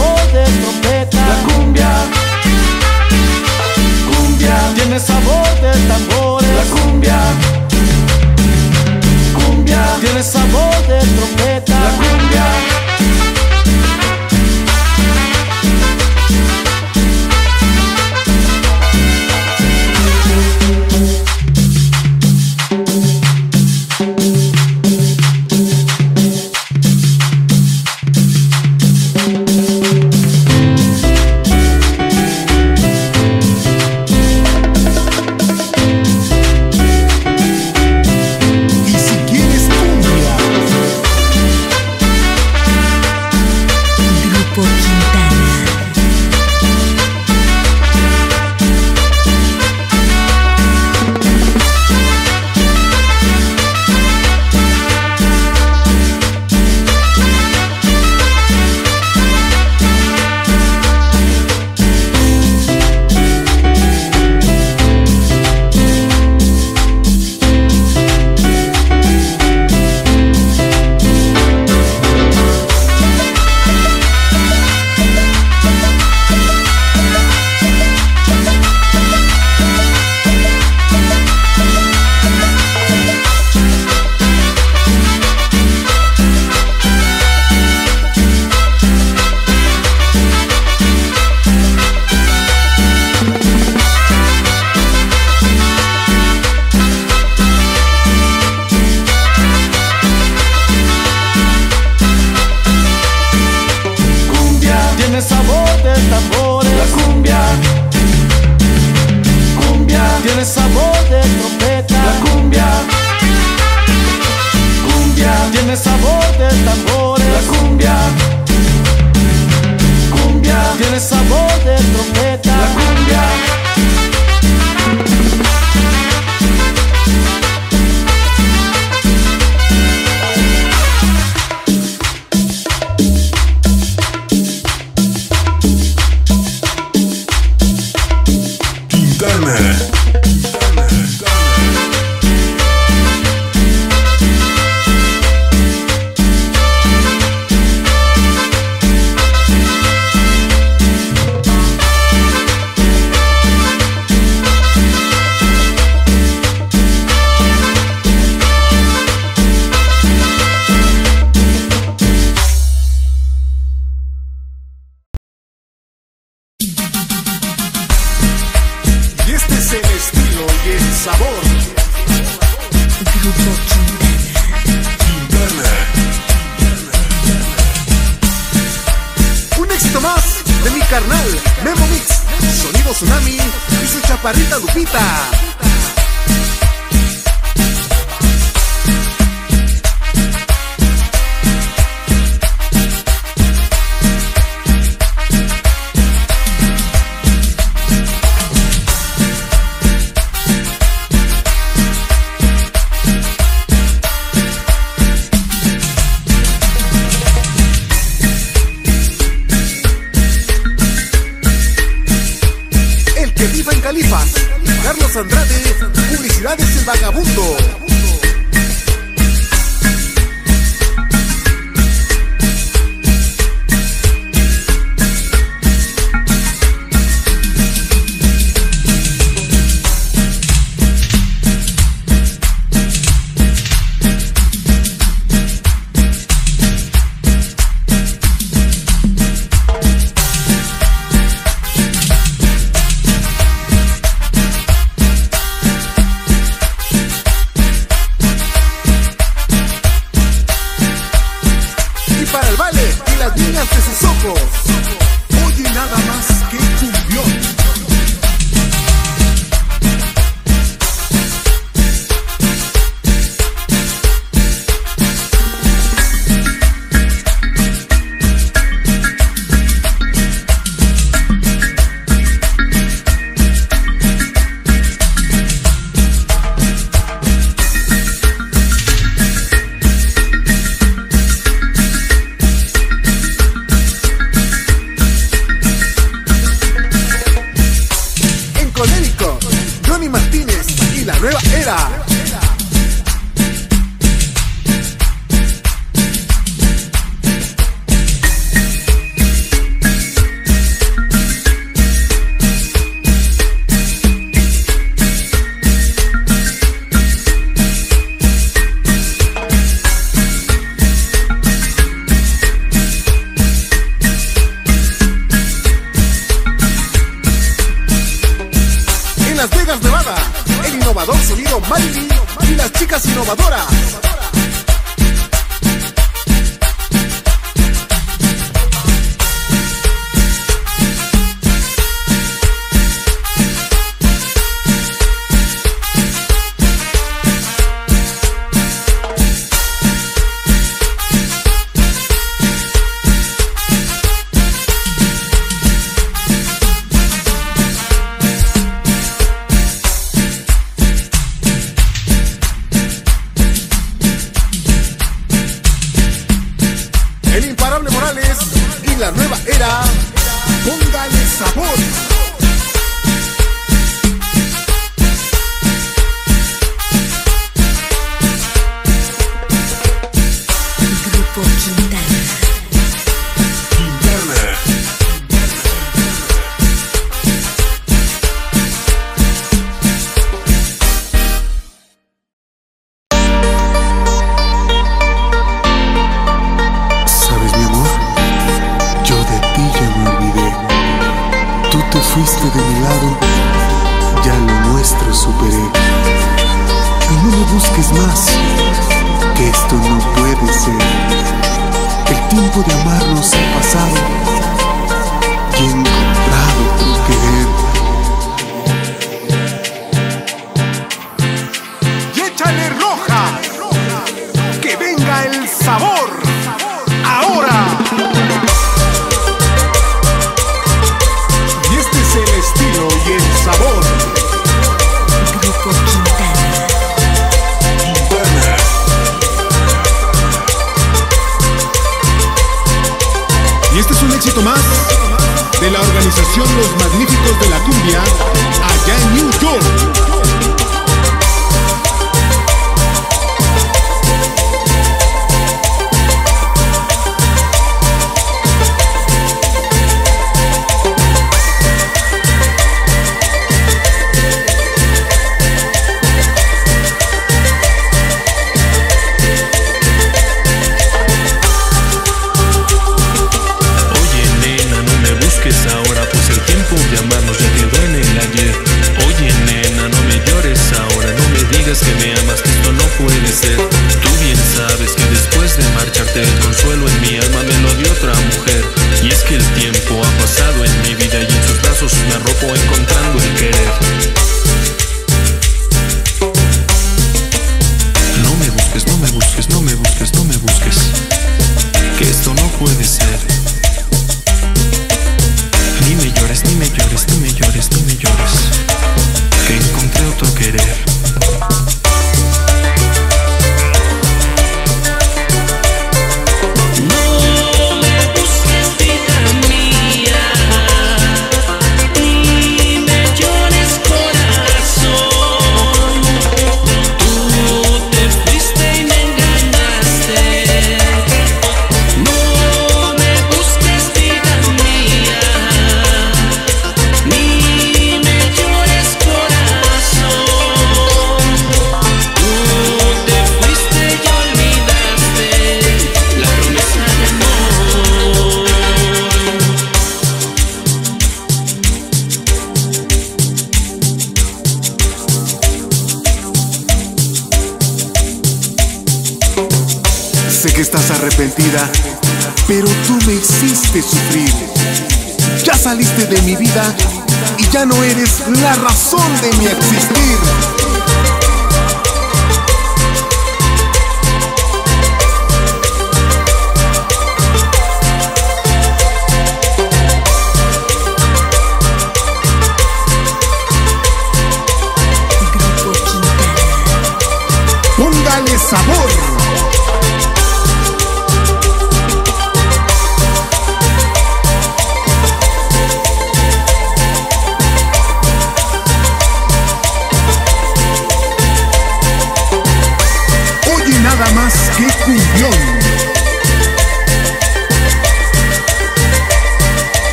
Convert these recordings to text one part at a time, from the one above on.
sabor de trompeta. La cumbia, cumbia, tiene sabor de tambores. La cumbia, cumbia, tiene sabor de trompeta.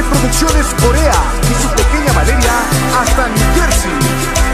de Producciones Corea y su pequeña Valeria hasta New Jersey.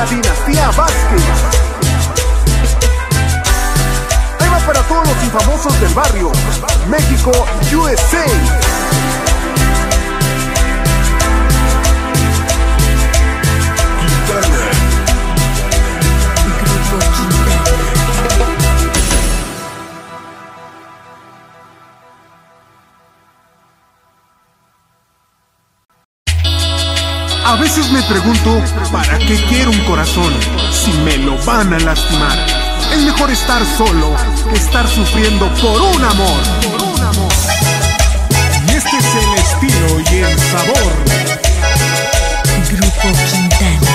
la dinastía Vázquez. Tema para todos los infamosos del barrio, México, USA. veces me pregunto, ¿para qué quiero un corazón si me lo van a lastimar? Es mejor estar solo que estar sufriendo por un amor. Y este es el estilo y el sabor. Grupo Quintana.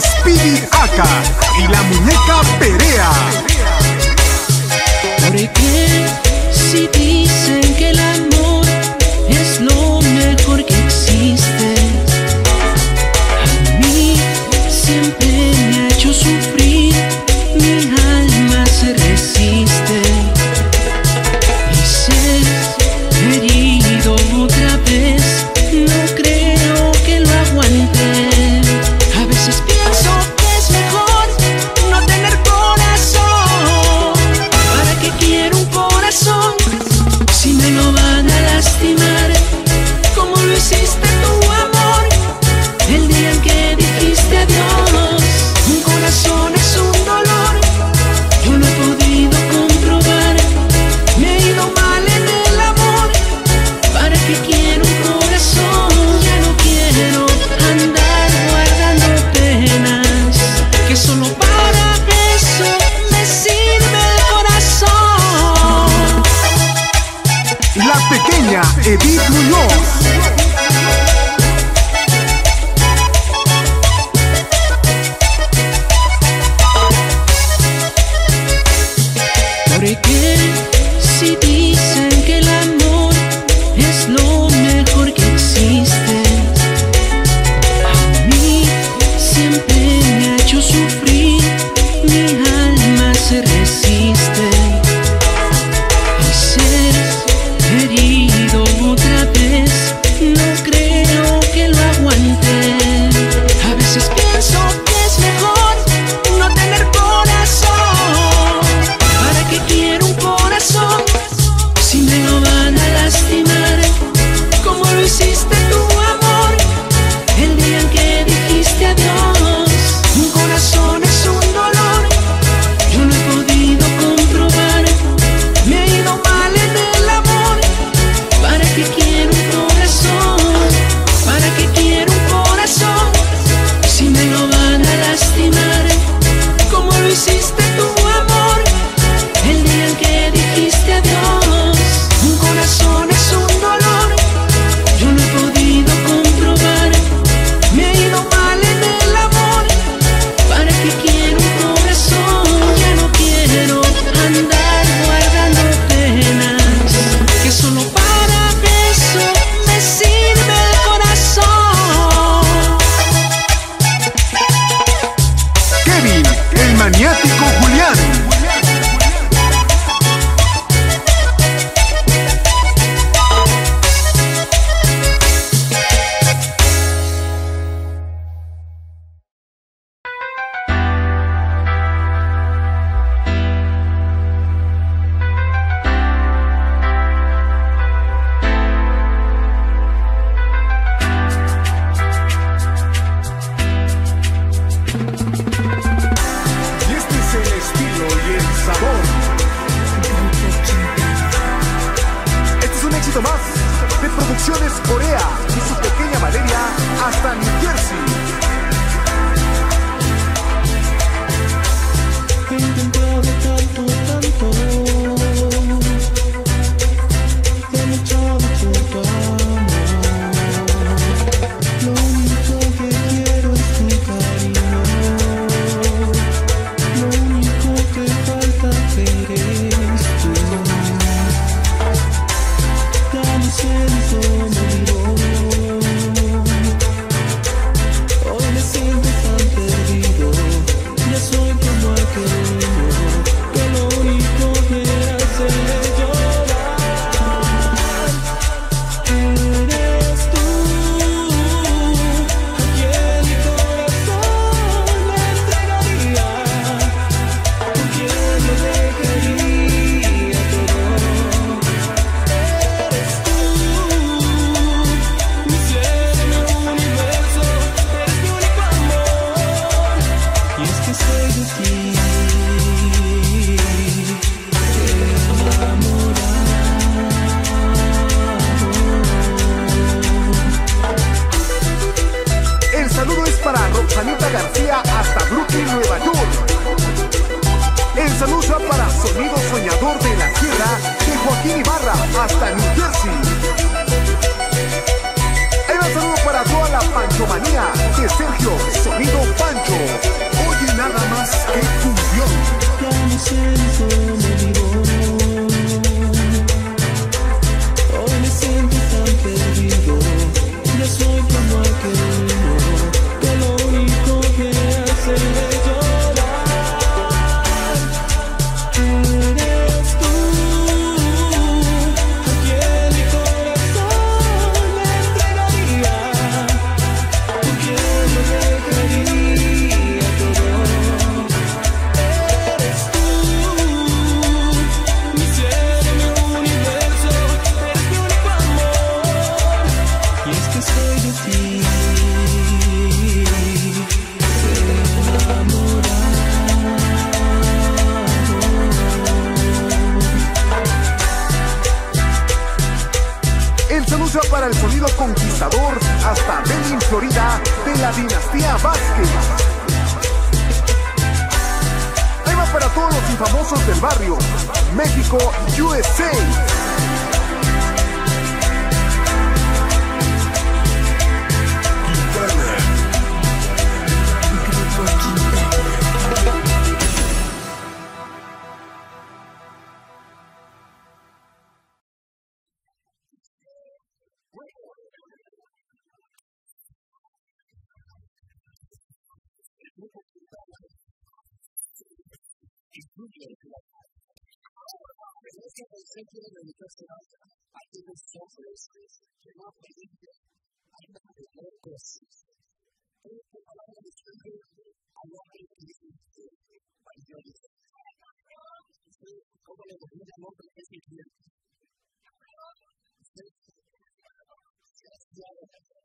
Speedy Aka y la muñeca Perea. ¿Por qué?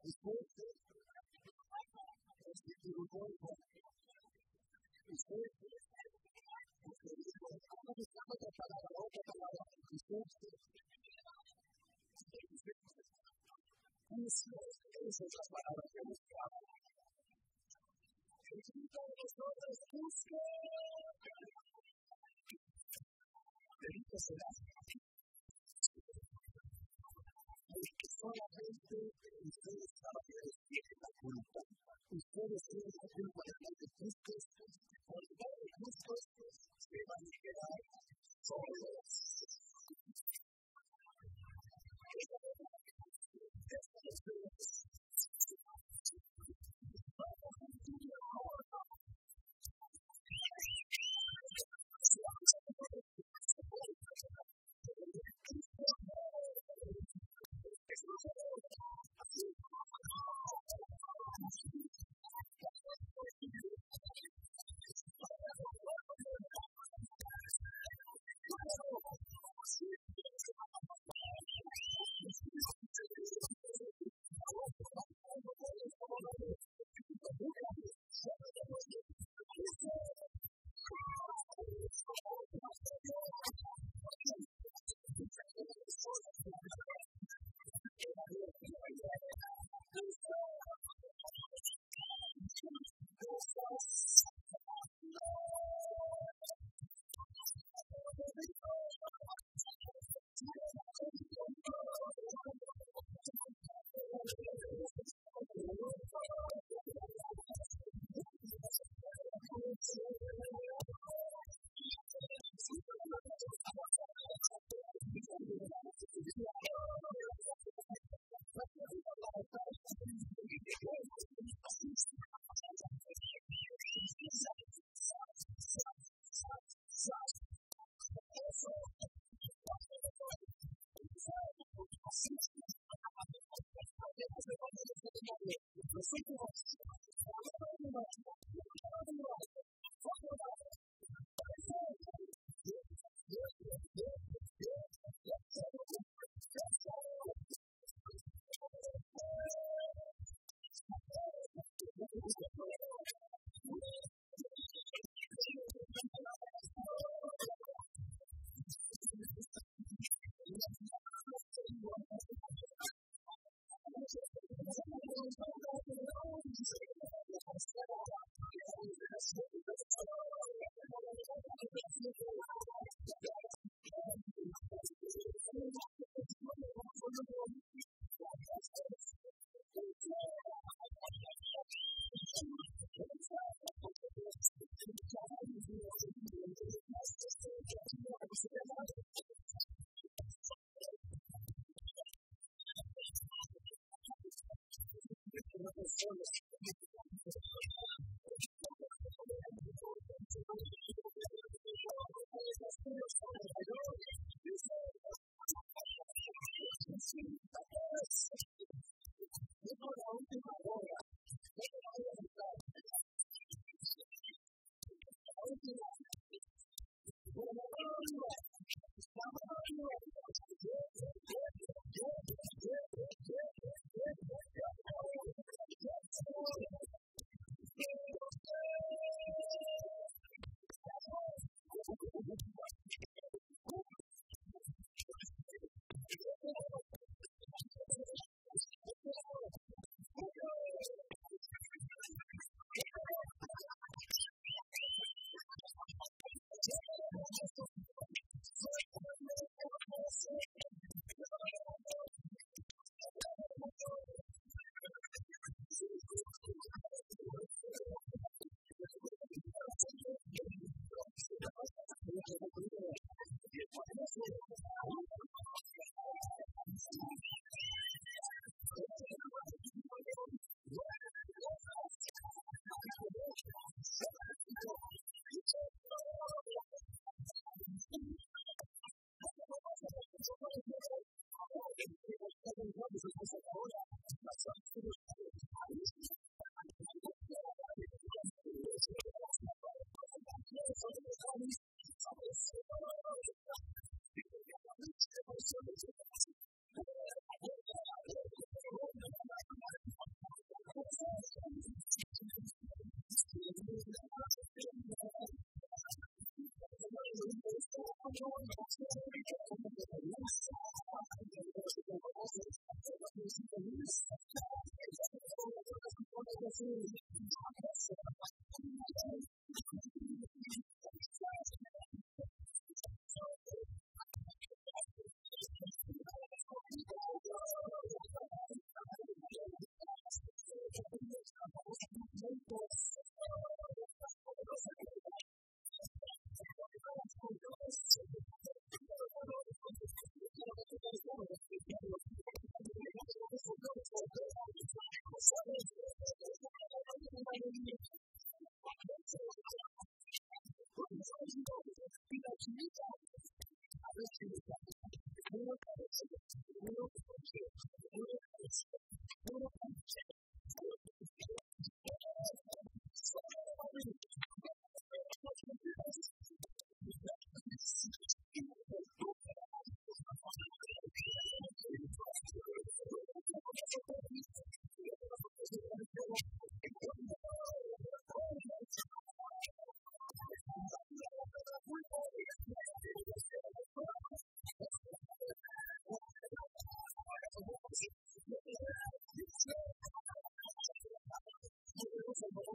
It's very simple. It's if you were going home. It's very simple. Porque dijo, estamos buscando otra palabra, otra palabra. It's very simple. Esa es la palabra que buscaba. El grito de nosotros busca. Bendito serás. solamente ustedes voluntad. Ustedes tienen la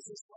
Y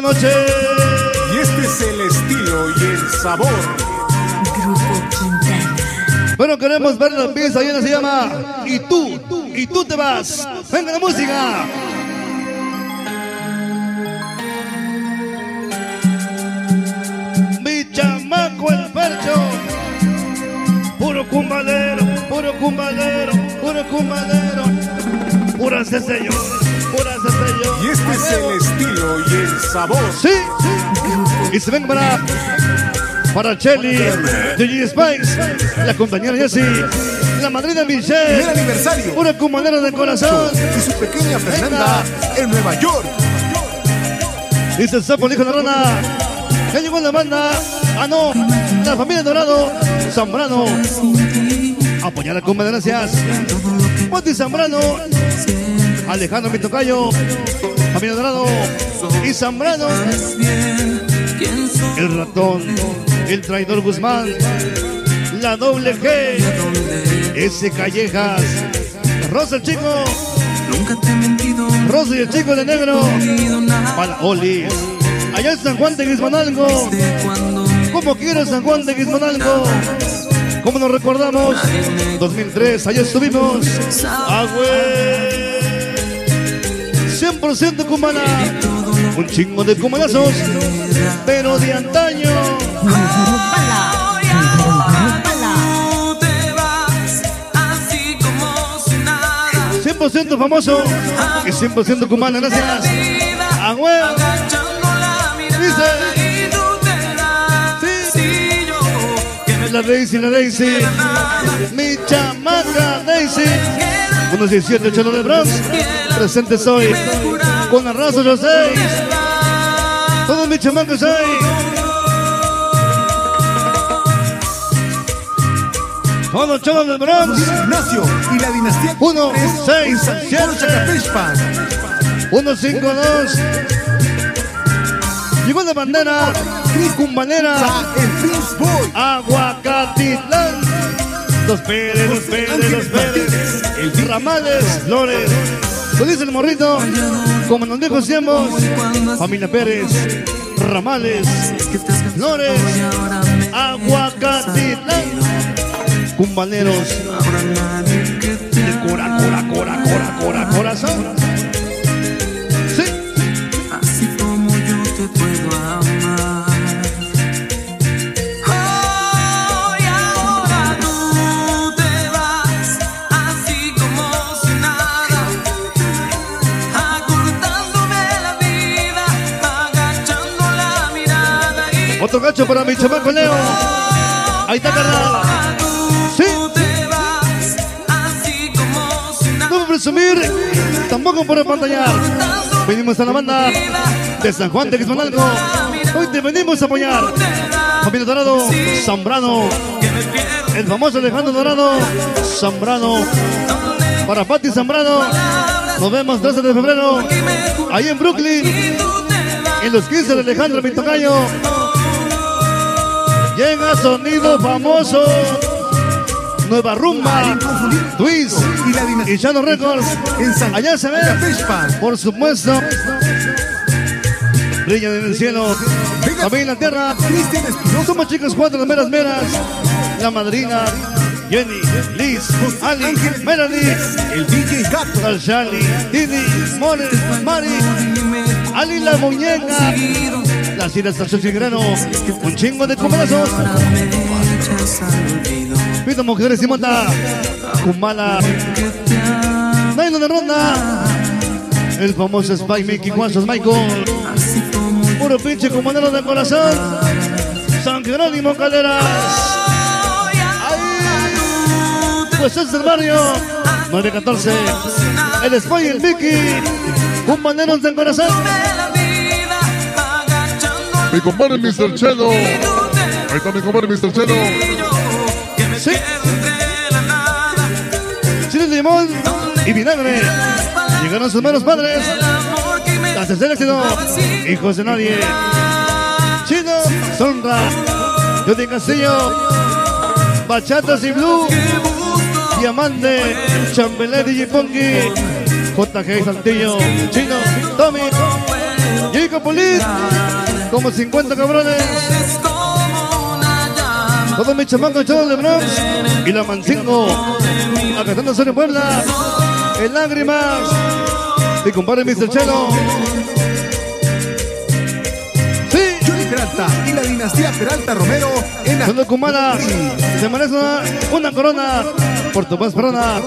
Noche. Y este es el estilo y el sabor. Grupo Quintana. Bueno, queremos ver la pieza. Una se llama Y tú, y tú te vas. Venga la música. Mi chamaco el percho. Puro cumbalero, puro cumbalero, puro cumbalero. Ese señor. Y este es el estilo y el sabor. Sí. Y se ven para para Chelly, DJ Spice, la compañera Jessie, la madrina Michelle, aniversario. pura comanera de corazón. Y su pequeña Fernanda en Nueva York. Dice el sapo, el hijo de la rana. Ya llegó la banda. Ah, no. La familia Dorado. Zambrano. Apoyar con gracias. Monty Zambrano. Alejandro Mitocayo. Familia Dorado. Y Zambrano. El ratón. El traidor Guzmán. La doble G. Ese Callejas. Rosa el chico. Rosa y el chico de negro. Para Oli. Allá en San Juan de cuando Como quiero San Juan de Guismanalgo. Como nos recordamos. 2003, allá estuvimos. Ah, güey. 100% cumana. Un chingo de cumanazos. Pero de antaño. tú te vas, así como si nada. 100% famoso. Y 100% cumana, gracias. Ah, y tú te vas. Sí. Que La Daisy, la Daisy. Mi chamaca Daisy. 117 Chelo de Bronx. Presente soy. Con la raza yo sé. Todos mis chamacos soy. Todos Chelo de Bronx. Ignacio y la dinastía. Uno, seis, siete. Zacatexpan. 152. Llegó la bandera. Cumbanera. Aguacatitlán. Los Pérez, los Pérez, los Pérez. El Ramales, Flores. Lo dice el morrito. Como nos dijo siempre. Familia Pérez. Ramales. Flores. Aguacatitlán. Cumbaneros. De cora, cora, cora, cora, cora, corazón. Otro gacho para mi chamaco Leo. Ahí está, carnal. Sí. No por presumir, tampoco por apantallar. Venimos a la banda de San Juan de Quismanalco. Hoy te venimos a apoyar. Familia Dorado, Zambrano. El famoso Alejandro Dorado, Zambrano. Para Pati Zambrano. Nos vemos 13 de febrero. Ahí en Brooklyn. En los 15 de Alejandro Pintocayo. Llega sonido famoso. Nueva Rumba. Twist. Y. Y Shadow Records. Allá se ve. Por supuesto. Brilla en el cielo. Familia en la tierra. Somos chicos cuatro de meras meras. La madrina. Jenny, Liz, Ali, Melanie, El DJ Gato. More, Mari, Ali la muñeca. Las islas Tarshali Grano. Un chingo de olvido. Pito mujeres y mata. Kumala. Nailo de ronda. El famoso Spike Mickey Guasos Michael. Así Puro pinche comandero de corazón. San Jerónimo Calderas. Pues es el barrio. 914. El Spike y el Mickey. Compañeros de corazón. La Mi compadre Mr. Chelo. Ahí está mi compadre Mr. Chelo. Sí. Chile de limón y vinagre. Llegaron sus manos padres. Hasta el éxito. Hijos de nadie. Chino, Sonra. Yo de Castillo. Bachatas y Blue, Diamante, Chambelé, Ponky, JG Santillo, Chino, Tommy, Jico Polit, como 50 cabrones. Todos mis chamacos chavos de Bronx y la Mancingo, acatando en Puebla, en lágrimas, mi compadre Mr. Chelo. Sí, Johnny Peralta y la dinastía Peralta Romero en Kumara se merece una, una corona por tu paz perona.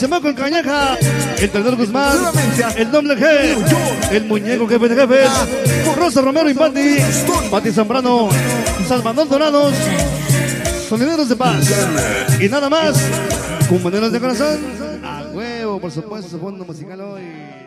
Chamaco en Cañaja, el Tenedor Guzmán, el Doble G, el Muñeco Jefe de Jefes, Rosa Romero y Pati, Zambrano, Salvador Dorados, Sonideros de Paz. Y nada más, Cumbaneros de Corazón. A huevo, por supuesto, su fondo musical hoy.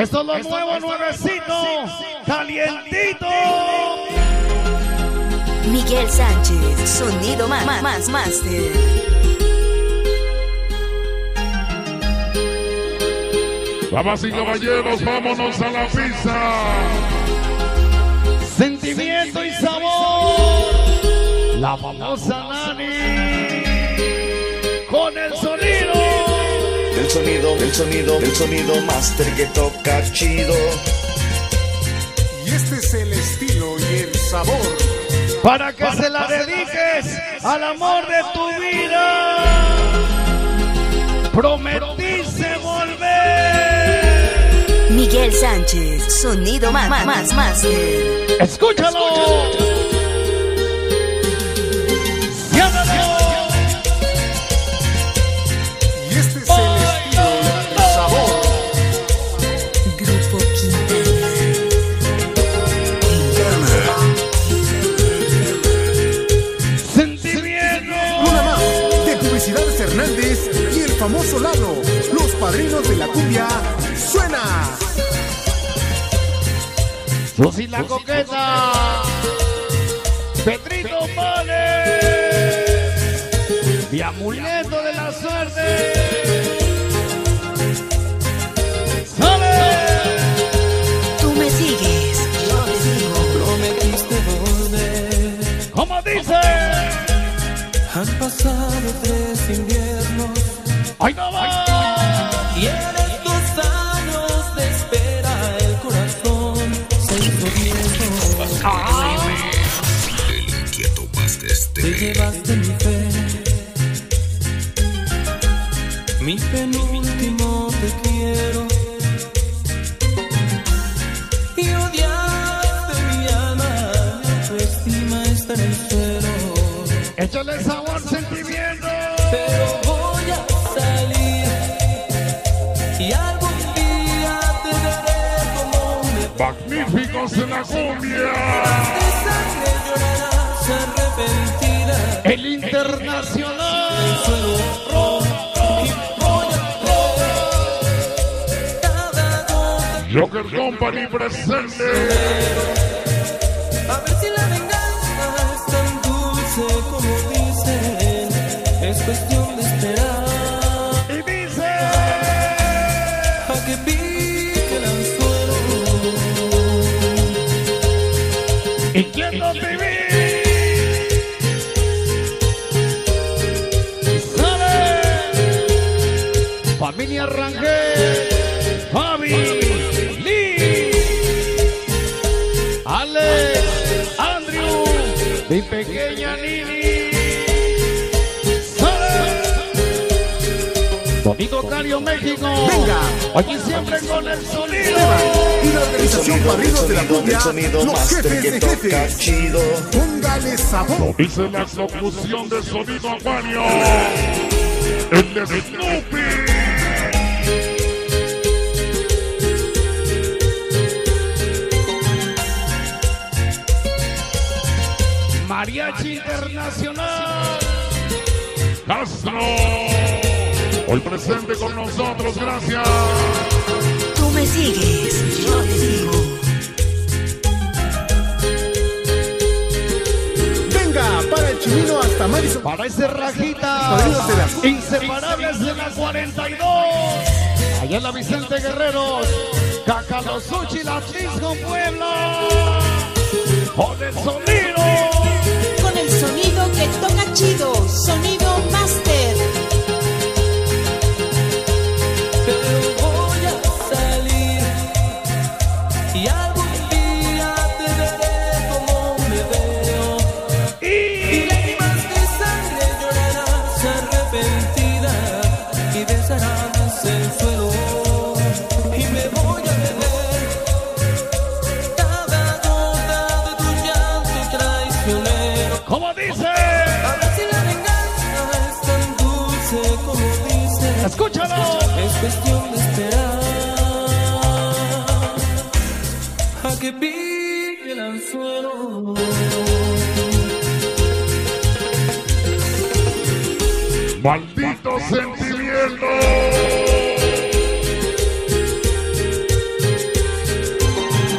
Esto es lo nuevo, nuevecito, calientito. Miguel Sánchez, sonido más, más, más master. Damas y caballeros, vámonos a la pista. Sentimiento y sabor. La famosa Nani. Con el sonido. El sonido, el sonido, el sonido master que toca chido. Y este es el estilo y el sabor. Para que se la dediques al amor de tu vida. Prometiste volver. Miguel Sánchez, sonido más, más, más, master. Escúchalo. Siéntalo. Cumbia. ¡Suena! Susi la coqueta. Pedrito Males. Mi amuleto de la suerte. ¡Sale! Tú me sigues, yo te sigo. Prometiste volver. ¿Cómo dice? Han pasado tres inviernos ¡Ay, no va! Magníficos en la cumbia. El internacional. Joker Company presente. Familia Rangel, Javi, Lee, Alex, Andrew, mi pequeña Nini. Bonito Cario México. Venga. Aquí siempre con el sonido. Esteban y la organización Padrinos de la Cumbia, el sonido los jefes de jefes. chido. Póngale sabor. Dice la locución de sonido Acuario. El de Snoopy. Mariachi Internacional. Castro. Hoy presente con nosotros, gracias. Tú me sigues, yo te sigo. Venga, para el chimino hasta Madison. Para ese rajita. Inseparables de la 42. Allá en la Vicente Guerreros. Cacalosuchi, la Tlisco, Puebla. Con el sonido. Sonido que toca chido, sonido master. Escúchalo. Es cuestión de esperar a que pique el anzuelo. Maldito sentimiento.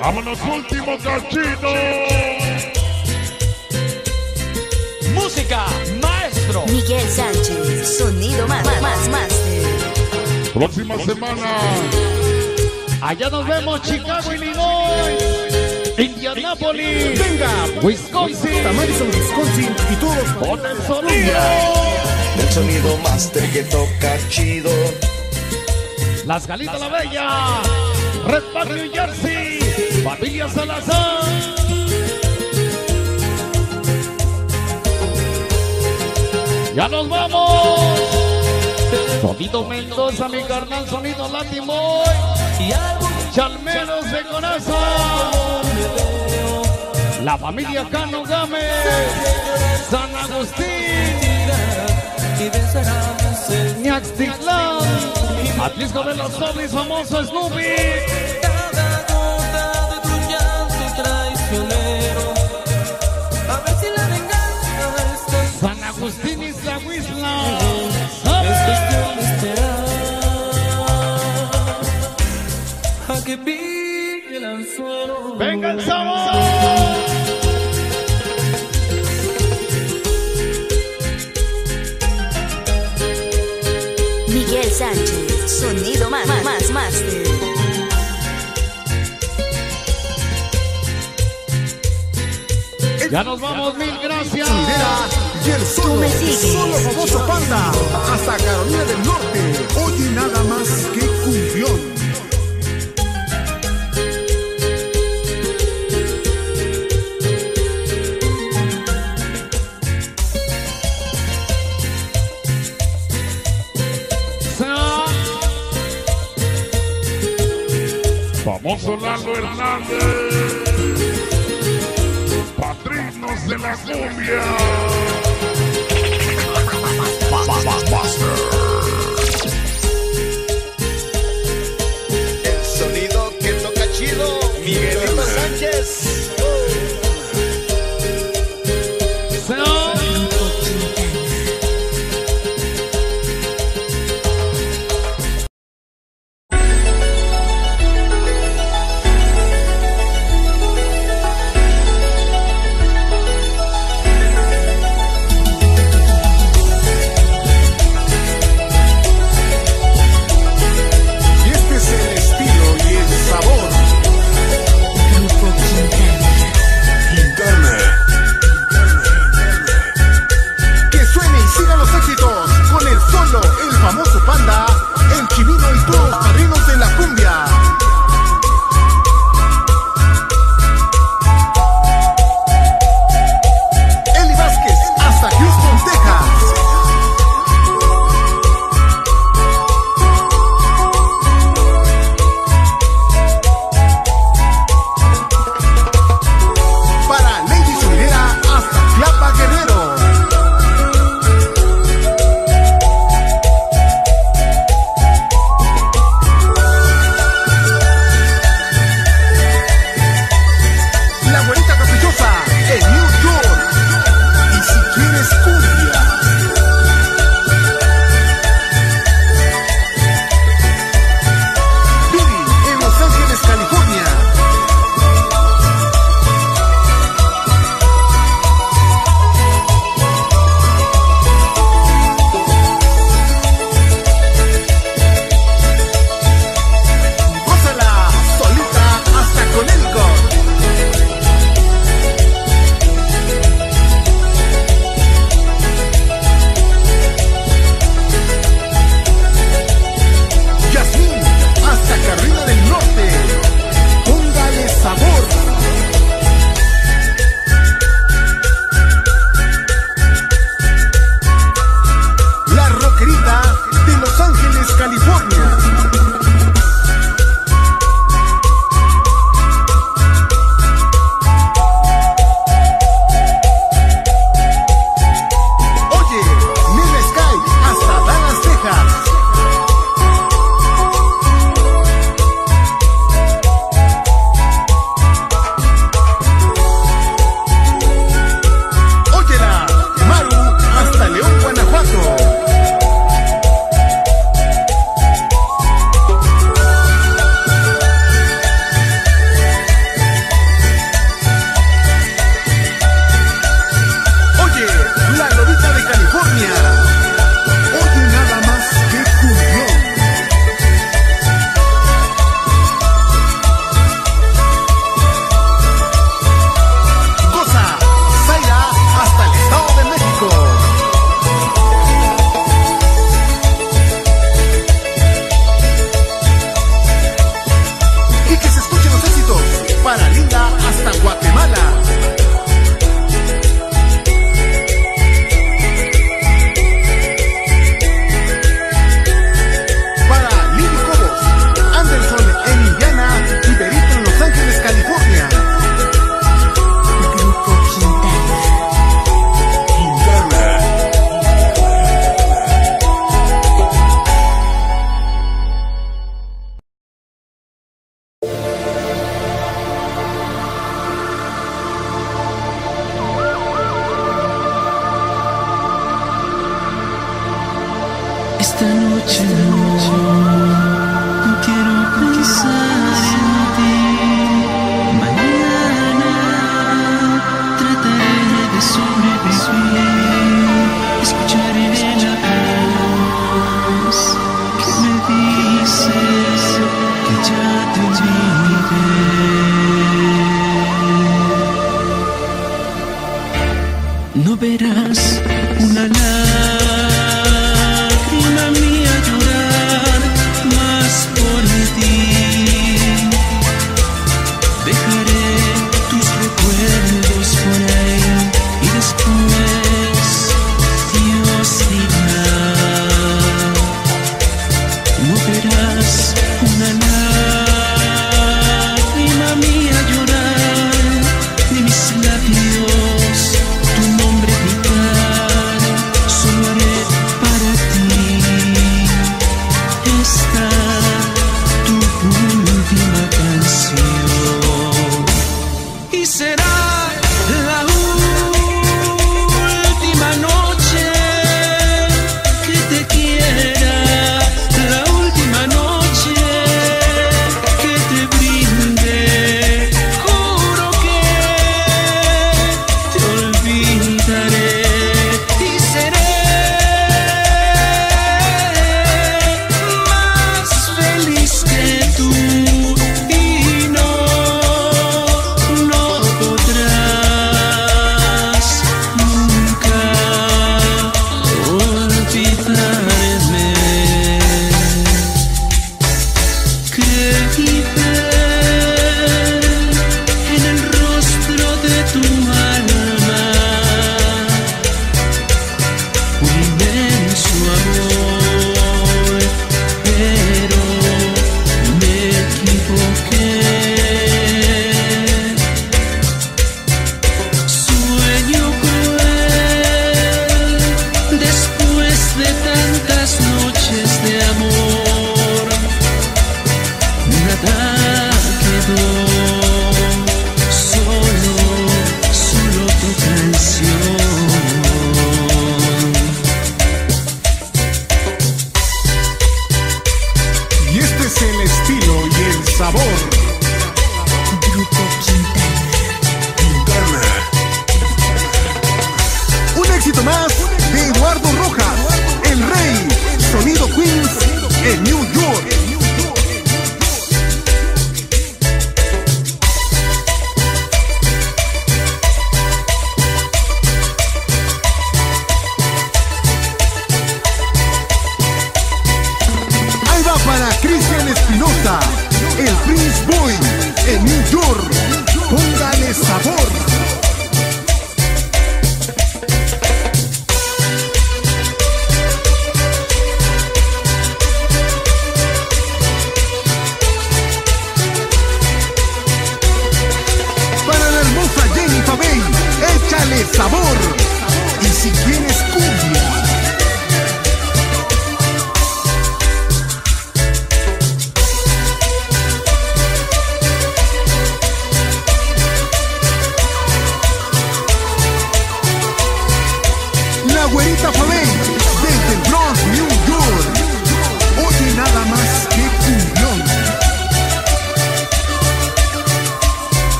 Vámonos, último cachito. Música, maestro. Miguel Sánchez, sonido más, más, más, master. Próxima semana. Allá nos vemos, Chicago, Illinois. Indianapolis. Venga, Wisconsin. Madison, Wisconsin y todos los Con el sonido. El sonido master que toca chido. Las Galitas La Bella. Red New Jersey. Familia Salazar. Ya nos vamos. Sonido Mendoza, mi carnal, sonido Latimoy. Chalmeros de corazón. La familia Cano Gámez. San Agustín. Ñaxtitlán. Atlisco de los Sobris, famoso Snoopy. Agustín y Tlahuizla. Venga el sabor. Miguel Sánchez, sonido más, más, más, master. Ya nos vamos, mil gracias. Y el Tú solo, me sigues. solo famoso panda, hasta Carolina del Norte. Oye nada más que cumbión. Famoso Lalo Hernández. Patrinos de la cumbia. El sonido que toca chido, Miguelito Sánchez.